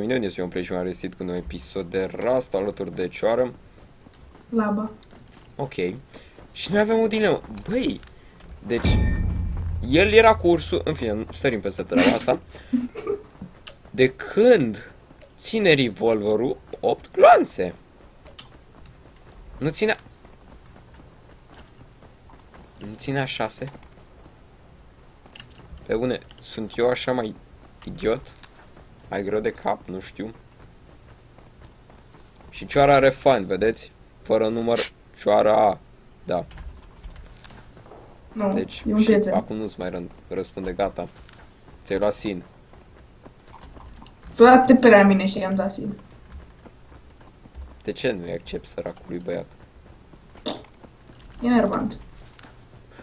Bine, eu sunt un am resit cu un episod de Rust alături de Cioară. Laba. Ok. Și noi avem o dilemă. Băi, deci, el era cu ursul, în fine, sărim peste treaba asta. De când ține revolverul 8 gloanțe? Nu ținea... Nu ținea 6? Pe une, sunt eu așa mai idiot? Mai greu de cap, nu știu. Și cioara are fan, vedeți? Fără număr, cioara A. Da. Nu, Deci, e un și prieten. acum nu-ți mai rând, răspunde, gata. Ți-ai luat sin. Tu te pe la mine și i-am dat sim. De ce nu-i accept săracului băiat? E nervant.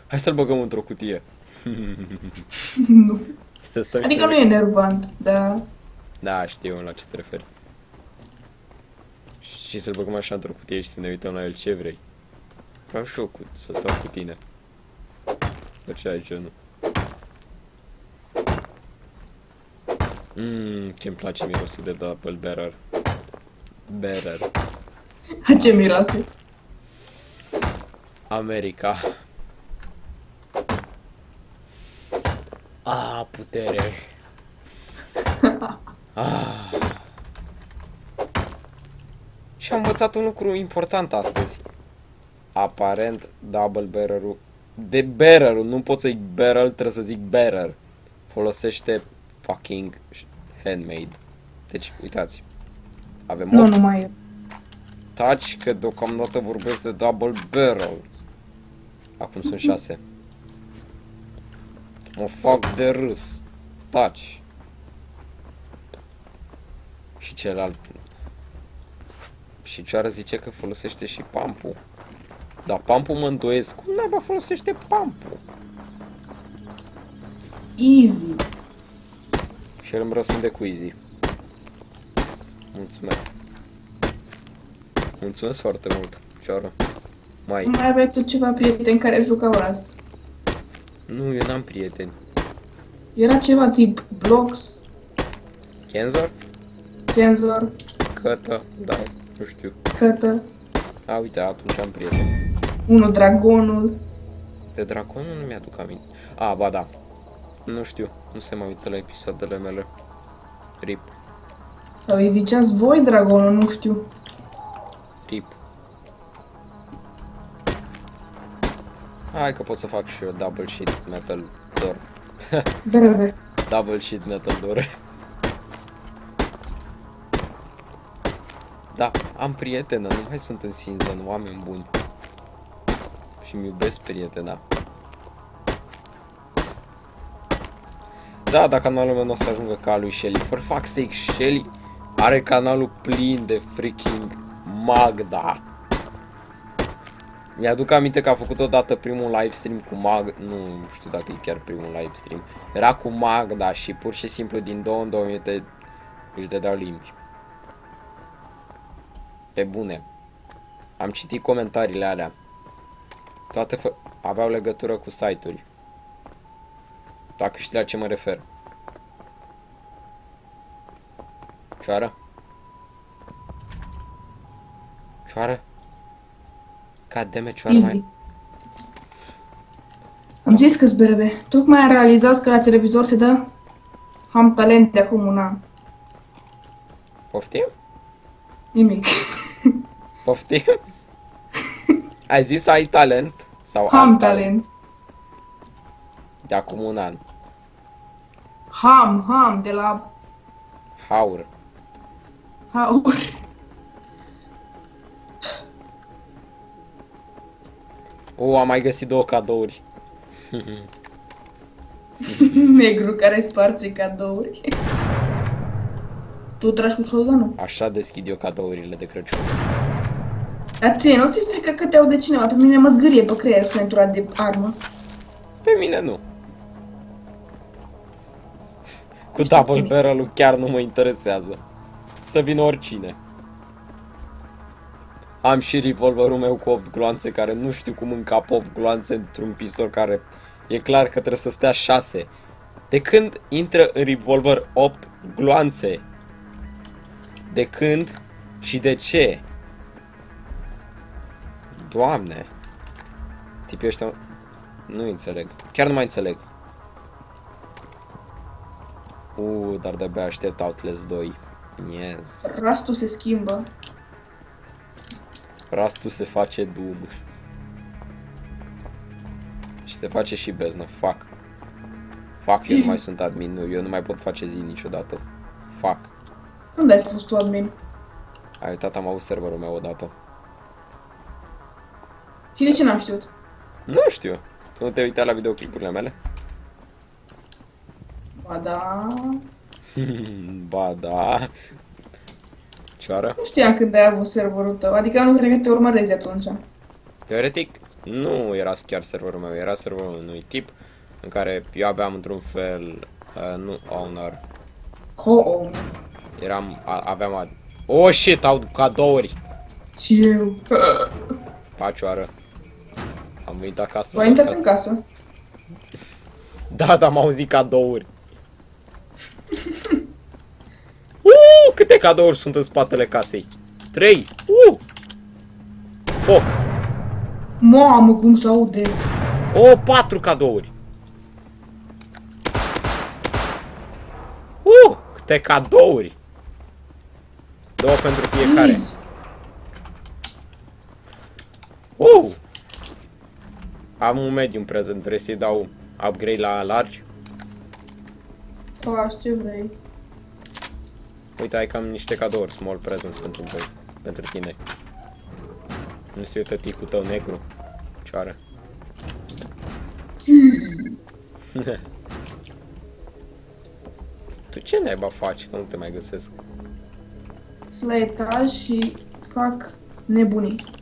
Hai să-l băgăm într-o cutie. nu. Să stăm și Adică să nu ne- e nervant, dar... Da, știu la ce te referi. Și să-l băgăm așa într-o cutie și să ne uităm la el ce vrei. Vreau și eu cu, să stau cu tine. De ce ai genul? Mmm, ce-mi place mirosul de double bearer. Bearer. A ce miroase? America. Ah, putere. Ah. Și am învățat un lucru important astăzi. Aparent, double bearer-ul... De bearer nu pot să zic barrel, trebuie să zic bearer. Folosește fucking handmade. Deci, uitați. Avem Nu, opt nu mai e. Taci că deocamdată vorbesc de double barrel. Acum sunt șase. Mă fac de râs. Taci. Și celălalt. Și Cioară zice că folosește și pampul. Dar pampul mă îndoiesc. Cum naiba folosește pampul? Easy. Și el îmi răspunde cu easy. Mulțumesc. Mulțumesc foarte mult, Cioară. Mai. Mai aveai tu ceva prieteni care jucau Rust. Nu, eu n-am prieteni. Era ceva tip Blox, Kenzor? Tensor, Cătă? Da, nu știu. Cătă, A, uite, atunci am prieteni. unul Dragonul. De Draconul nu mi-aduc aminte. A, ba da. Nu știu, nu se mai uită la episoadele mele. RIP, Sau îi ziceați voi Dragonul, nu știu. RIP. Hai că pot să fac și eu double sheet metal door. Berber. Double sheet metal door. Da, am prietenă, nu mai sunt în season, oameni buni. Și mi iubesc prietena. Da, dar canalul meu nu o să ajungă ca al lui Shelly. For fuck's sake, Shelly are canalul plin de freaking Magda. Mi-aduc aminte că a făcut odată primul livestream cu Mag... Nu știu dacă e chiar primul livestream. Era cu Magda și pur și simplu din două în două minute își dădeau limbi. Pe bune. Am citit comentariile alea. Toate fă... aveau legătură cu site-uri. Dacă știi la ce mă refer. Cioară? Cioară? Cademe, cioară Easy. mai... Am zis că berbe. Tocmai am realizat că la televizor se dă Am talent de acum un an. Poftim? Nimic. Poftim? Ai zis ai talent? Sau Am am talent. De acum un an. Ham, ham, de la Haur. Haur. O, am mai găsit două cadouri. Negru care sparge cadouri. Tu tragi cu shotgun Așa deschid eu cadourile de Crăciun. Dar ție, nu ți frică că te aude cineva? Pe mine mă zgârie pe creier sunetura de armă. Pe mine nu. Cu double barrel chiar nu mă interesează. Să vină oricine. Am și revolverul meu cu 8 gloanțe care nu știu cum încap 8 gloanțe într-un pistol care e clar că trebuie să stea 6. De când intră în revolver 8 gloanțe? De când și de ce? Doamne. Tipii ăștia nu înțeleg. Chiar nu mai înțeleg. U, dar de-abia aștept Outlast 2. Yes. Rastul se schimbă. Rastul se face Doom. Și se face și beznă. Fuck. Fuck, eu nu mai sunt admin. Nu, eu nu mai pot face zi niciodată. Fuck. Când ai fost tu admin? Ai uitat, am avut serverul meu odată. Și de ce n-am știut? Nu știu. Tu nu te uitai la videoclipurile mele? Ba da... ba da. Cioară? Nu știam când ai avut serverul tău, adică nu cred că te urmărezi atunci. Teoretic, nu era chiar serverul meu, era serverul unui tip în care eu aveam într-un fel, uh, nu owner, Co eram, a, aveam, a, oh shit, au cadouri, Și eu. pacioară. Am venit acasă. V-ai intrat în casă? Da, da, am auzit cadouri. Uh, câte cadouri sunt în spatele casei? Trei. Uh! Foc. Mamă, cum se aude. O, patru cadouri. Uh, câte cadouri. Două pentru fiecare. Uh. Am un medium prezent, vrei să-i dau upgrade la largi? Faci ce vrei. Uite, ai cam niște cadouri, small presents pentru voi, pentru tine. Nu se uită ticul tău negru. Cioară. tu ce naiba faci că nu te mai găsesc? Sunt la etaj și fac nebunii.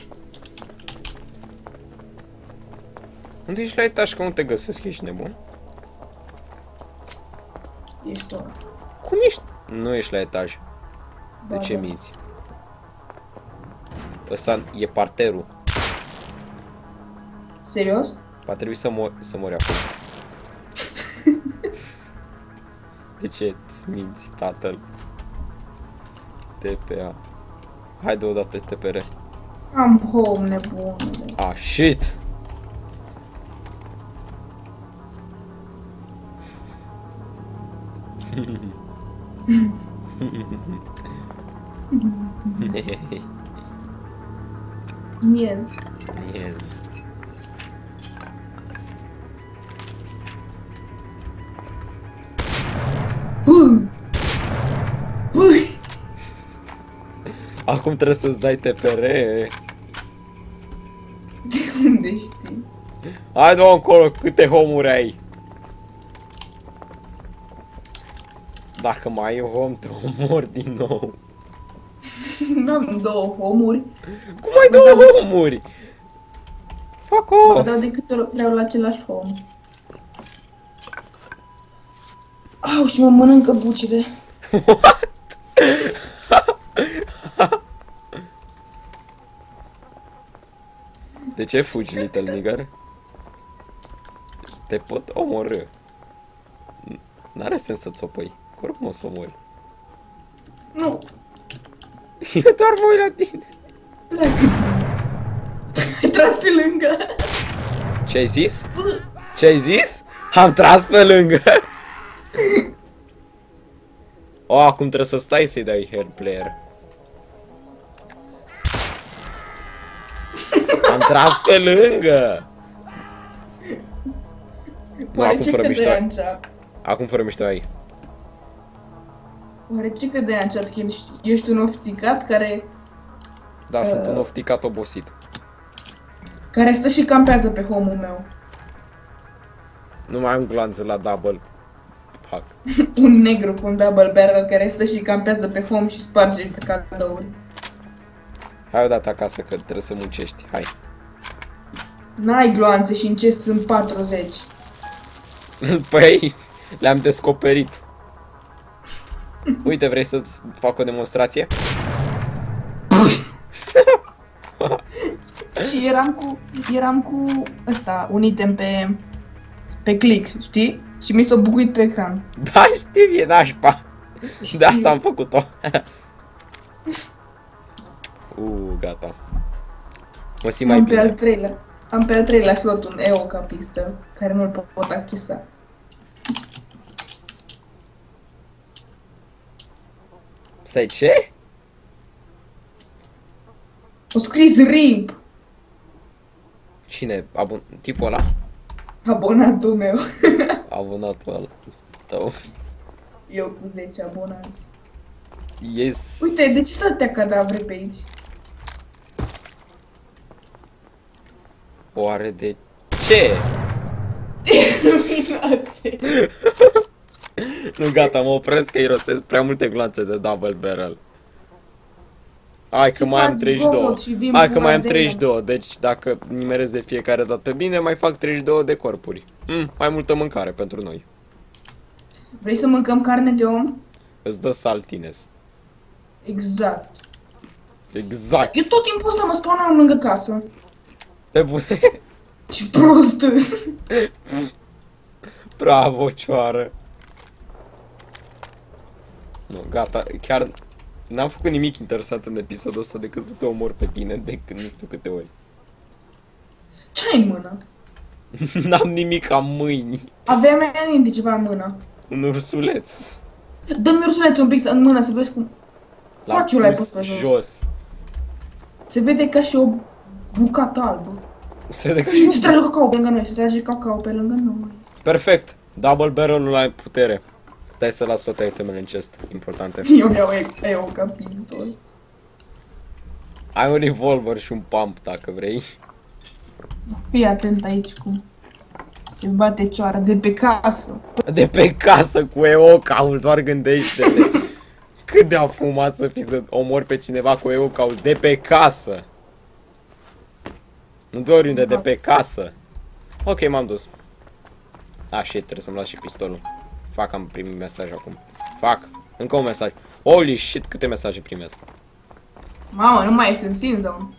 Unde ești la etaj că nu te găsesc? Ești nebun? Ești o. Cum ești? Nu ești la etaj. De Ba ce da. minți? Ăsta e parterul. Serios? Va trebui să mori, să mori acum. De ce îți minți, tatăl? TPA. Haide odată TPR. Am home nebunule. Ah, shit! Yes. yes. Bă! Băi! Acum trebuie să-ți dai TPR. De unde știi? Hai dă încolo, câte homuri ai? Dacă mai e home, te omor din nou. N-am două homuri. Cum ai două homuri? Fuck Mă off! dau de câte ori vreau la același home. Au, și mă mănâncă bucile. De ce fugi, little nigger? Te pot omorâ. N-are sens să-ți opăi. Că oricum o să mori. Nu, Eu doar mă uit la tine. pleacă. Ai tras pe lângă. Ce ai zis? Ce ai zis? Am tras pe lângă. O, acum trebuie să stai să-i dai hair player. Am tras pe lângă. Nu, Oare acum ce fără credeai mișto. în chat? Acum fără mișto ai. Oare ce credeai în chat? Că ești, ești un ofticat care, Da, sunt Uh. un ofticat obosit. care stă și campează pe home-ul meu? Nu mai am glanțe la double. Fuck. Un negru cu un double barrel care stă și campează pe home și sparge cadouri. Hai odată acasă că trebuie să muncești. Hai. N-ai gloanțe și în chest sunt 40. Păi, le-am descoperit. Uite, vrei să-ți fac o demonstrație? Și eram cu, eram cu ăsta, un item pe, pe click, știi? Și mi s-a buguit pe ecran. Da, știu, e nașpa. De asta am făcut-o. Uuu, gata. Mă simt mai Am pe al bine. treilea. Am pe al treilea slot un EO ca pistă, care nu-l pot, pot accesa. Stai, ce? O scris RIP, Cine? Abon... Tipul ăla? abonatul meu. Abonatul ăla. Tău. Eu cu 10 abonați. Yes. Uite, de ce sunt atâtea cadavre pe aici? Oare de ce? Minunate. Nu, gata, mă opresc că irosesc prea multe gloanțe de double barrel. Hai că mai am Faci 32. zgomot și vin Hai că mai am bombardele. 32. Deci dacă nimeresc de fiecare dată bine, mai fac 32 de corpuri. Mm, mai multă mâncare pentru noi. Vrei să mâncăm carne de om? Îți dă saltines. Exact. Exact. Eu tot timpul ăsta mă spawnam lângă casă. Pe bune. Și prost. Bravo, cioară. Nu, gata, chiar n-am făcut nimic interesant în episodul ăsta decât să te omor pe tine de când nu știu câte ori. Ce ai în mână? N-am nimic, am mâini. Aveam de ceva în mână. Un ursuleț. Dă-mi ursulețul un pic în mână să vezi cum... Fuck, eu l-ai pus pe jos. jos. Se vede ca și o bucată albă. Se vede că Se trage cacao pe lângă noi, se trage cacao pe lângă noi. Perfect. Double barrel la putere. Stai să las toate itemele în chest. Importante. Eu mi-au ex, eu ca pistol. Ai un revolver și un pump dacă vrei. Fii atent aici cum se bate cioara de pe casă. De pe casă cu EOC-ul, doar gândește-te. Cât de afumat să fii să omori pe cineva cu EOC-ul de pe casă. Nu de oriunde, de pe casă. Ok, m-am dus. Ah, shit, trebuie să-mi las și pistolul. Fac, am primit mesaj acum. Fac, încă un mesaj. Holy shit, câte mesaje primesc. Mamă, nu mai ești în sin zone.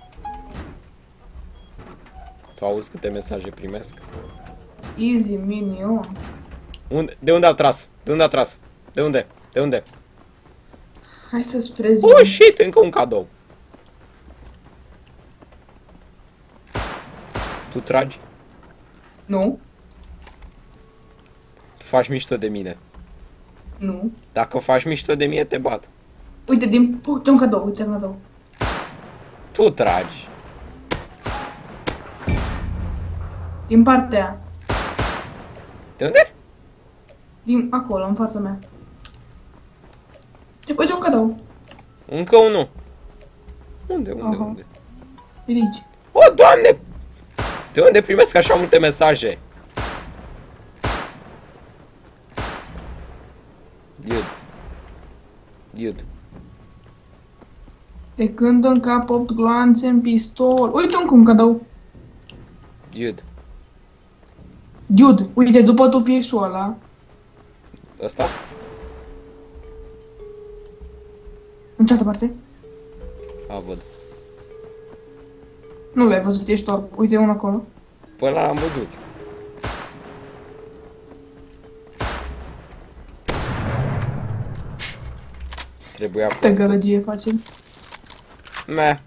Sau auzi câte mesaje primesc? Easy minion. Unde? De unde au tras? De unde au tras? De unde? De unde? Hai să-ți prezint. Oh shit, încă un cadou. Tu tragi? Nu, Tu faci mișto de mine. nu. Dacă faci mișto de mine, te bat. Uite, din... Uite un cadou, uite un cadou. Tu tragi. Din partea aia. De unde? Din acolo, în fața mea. Uite un cadou. Încă unul. Unde, unde, Aha. unde? Uite aici. O, doamne! De unde primesc așa multe mesaje? Dude. Dude. De când în cap 8 gloanțe în pistol. Uite încă un cadou. Dude. Dude, uite, după tu pieșul ăla, Ăsta? în cealaltă parte, A, văd. nu l-ai văzut, ești orb. Uite unul acolo. Păi ăla l-am văzut. Trebuia Câte gălăgie facem. Meh.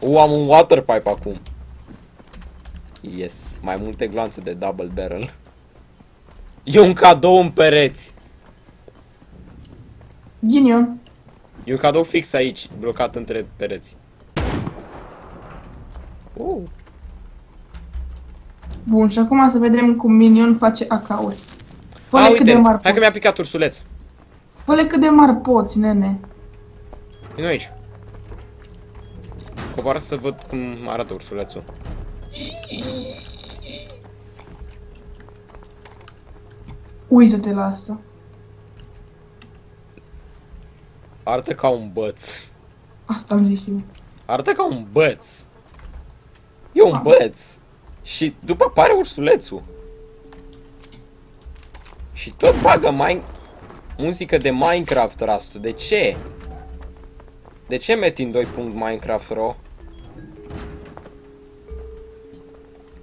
U, am un water pipe acum. Yes, mai multe gloanțe de double barrel. E un cadou în pereți. Ghinion. E un cadou fix aici, blocat între pereți. Uh, Bun, și acum să vedem cum Minion face AK-uri. A, Fă-le cât de uite, mari hai că poți. mi-a picat ursuleț. Fă-le cât de mari poți, nene. Vino aici. Coboară să văd cum arată ursulețul. Uită-te la asta. Arată ca un băț. Asta am zis și eu. Arată ca un băț. E un Ah. băț. Și după apare ursulețul. Și tot bagă mai muzică de Minecraft rastul. De ce? De ce Metin 2. Minecraft ro?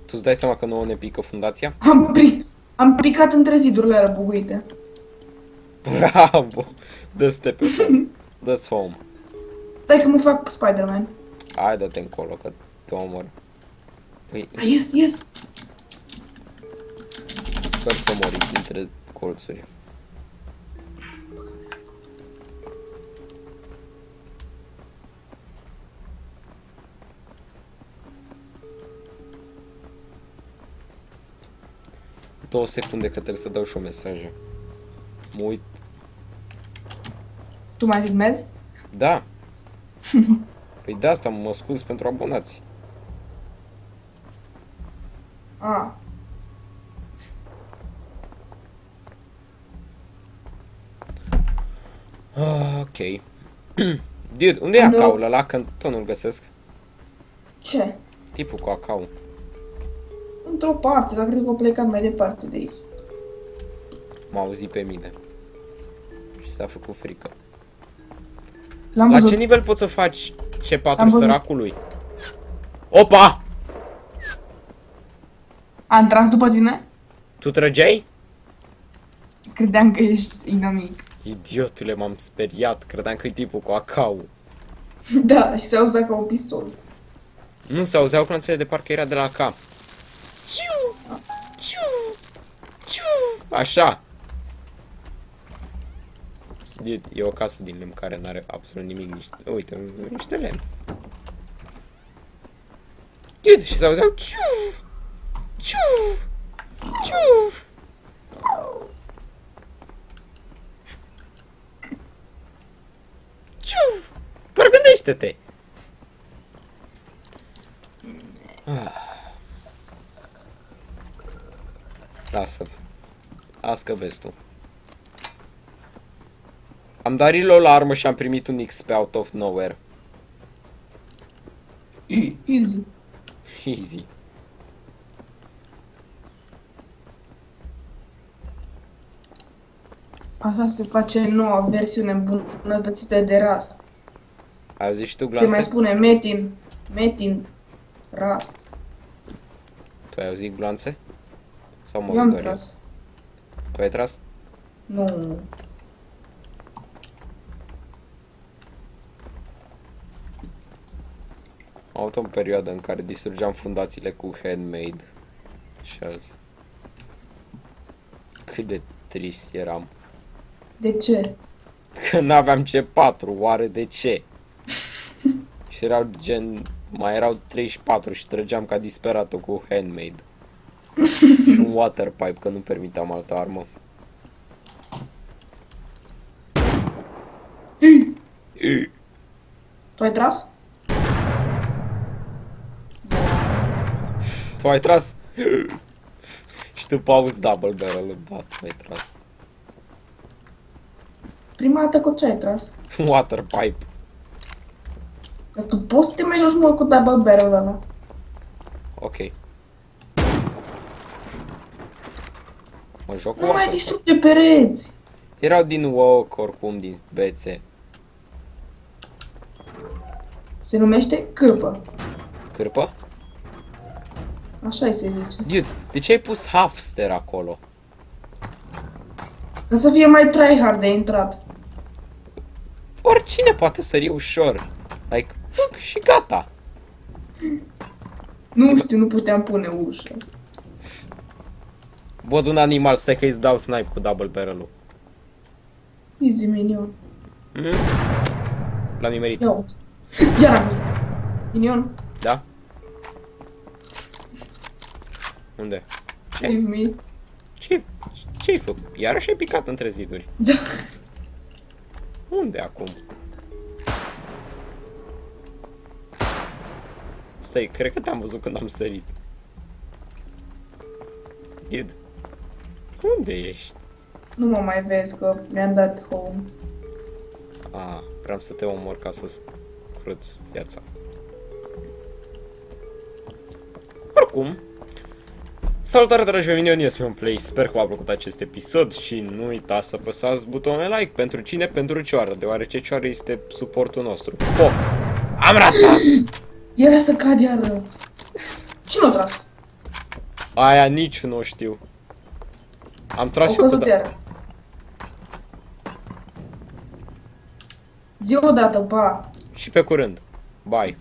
Tu îți dai seama că nouă ne pică fundația? Am, pri- am picat între zidurile alea buguite. Bravo! Dă-te pe foc. Dă-ți home. Stai că mă fac Spider-Man. Hai, dă-te încolo, că te omor. Păi, Ah, yes, yes. sper să mori dintre colțuri. Două secunde că trebuie să dau și o mesaje. Mă uit. Tu mai filmezi? Da. Păi de asta mă scuz pentru abonați. Ah. Ah, ok. Dude, unde e Nu. acaul ăla? Că tot nu-l găsesc. Ce? Tipul cu acau. Într-o parte, dar cred că au plecat mai departe de aici. M-a auzit pe mine. Și s-a făcut frică. L-am La văzut. ce nivel poți să faci C4 Am văzut. săracului? Opa! Am tras după tine? Tu trăgeai? Credeam că ești inamic. Idiotule, m-am speriat. Credeam că e tipul cu acau. Da, și se auzea ca un pistol. Nu se auzeau clanțele de parcă era de la cap. Ciu! Ciu! Ciu! Așa. E, e o casă din lemn care n-are absolut nimic. Niște, uite, niște lemn. Uite, și se auzeau ciu! Ciu! Ciu! Ciu! Doar gândește-te! Ah. Lasă. Las că vezi tu. Am dat reload la armă și am primit un XP out of nowhere. E- Easy. Easy. Așa se face noua versiune îmbunătățită de Rust. Ai auzit și tu, Se mai Glanțe? spune Metin. Metin. Rust. Tu ai auzit, Glanțe? Sau mă Eu am uit doar eu? tras. Tu ai tras? Nu. Am avut o perioadă în care distrugeam fundațiile cu handmade shells. Cât de trist eram. De ce? Că n-aveam C4, oare de ce? și erau gen, mai erau 34 și trăgeam ca disperatul cu handmade. și un water pipe, că nu permiteam altă armă. Tu ai tras? Tu ai tras? și tu pauzi double barrel da, tu ai tras. Prima dată cu ce ai tras? Un water pipe. Că tu poți să te mai joci mult cu double barrel ăla. Ok. Mă joc cu Nu mai water pipe. distruge pereți. Erau din WoC oricum, din bețe. Se numește cârpă. Cârpă? Așa îi se zice. Dude, de ce ai pus Halfster acolo? Ca să fie mai tryhard de intrat. Oricine poate sări ușor. Like, puc și gata. Nu știu, nu puteam pune ușă. Văd un animal, stai că îi dau snipe cu double barrel-ul. Easy minion. Mm? L-am nimerit. Ia Iar am Minion. Da? Unde? Save me. Ce ce-ai făcut? Iarăși ai picat între ziduri. Da. Unde acum? Stai, cred că te-am văzut când am sărit. Dude. Unde ești? Nu mă mai vezi că mi-am dat home. Ah, vreau să te omor ca să curăț viața. Oricum, salutare dragi mei, mine este un play, sper că v-a plăcut acest episod și nu uitați să apăsați butonul like pentru cine, pentru cioară, deoarece cioară este suportul nostru. Po! Am ratat! Era să cad iară. Cine o tras? Aia nici nu o știu. Am tras Au eu cu căzut da... iară. Zi odată, pa! Și pe curând. Bye.